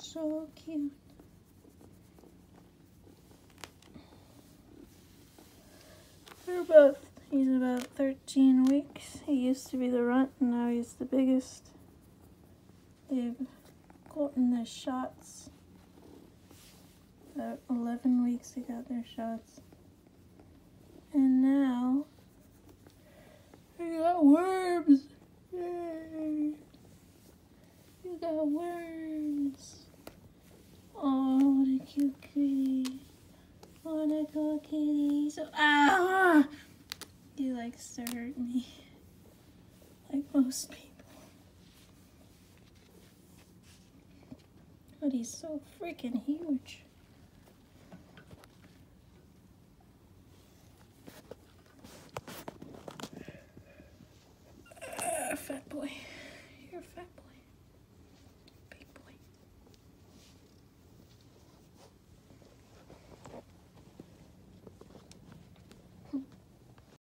so cute. They're both, he's about 13 weeks. He used to be the runt and now he's the biggest. They've gotten their shots. About 11 weeks they got their shots. And now, they got worms. Yay. You got worms. Oh, what a cute kitty. What a cool kitty. So, ah! He likes to hurt me. Like most people. But he's so freaking huge. Ah, fat boy.